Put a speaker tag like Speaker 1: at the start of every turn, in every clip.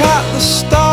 Speaker 1: caught the star.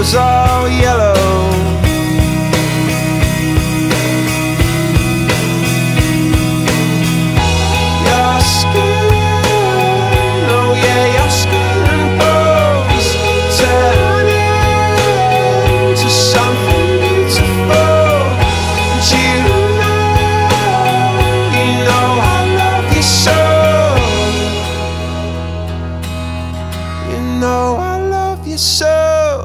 Speaker 1: was all yellow Your skin, oh yeah, your skin and bones into something beautiful you know, you know I love you so You know I love you so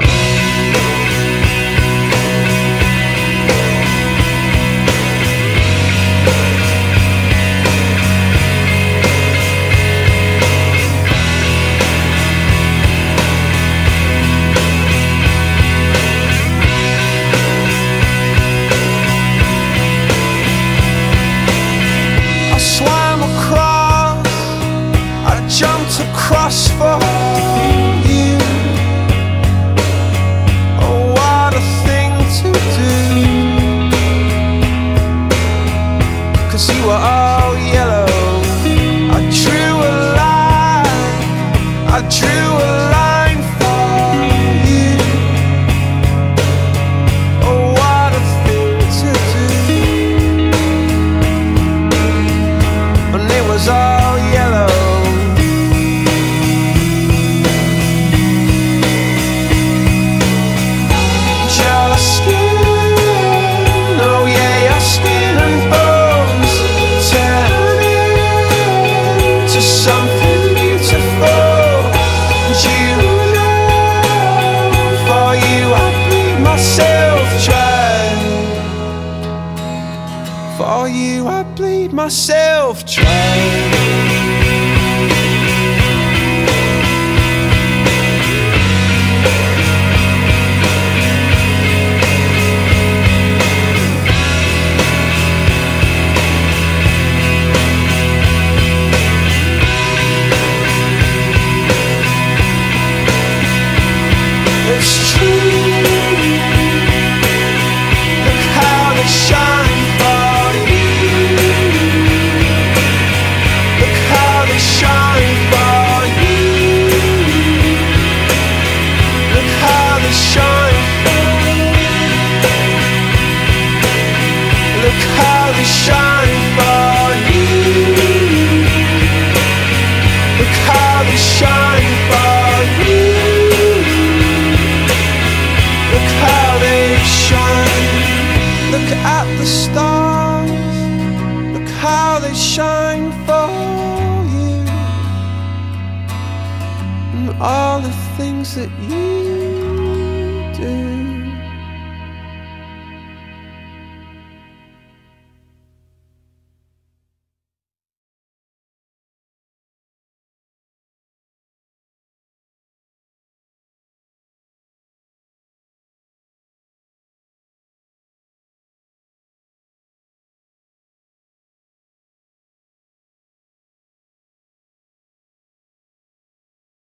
Speaker 1: cross for you. Oh, what a thing to do. Cause you were all yellow. I drew a line. I drew. myself trying all the things that you do.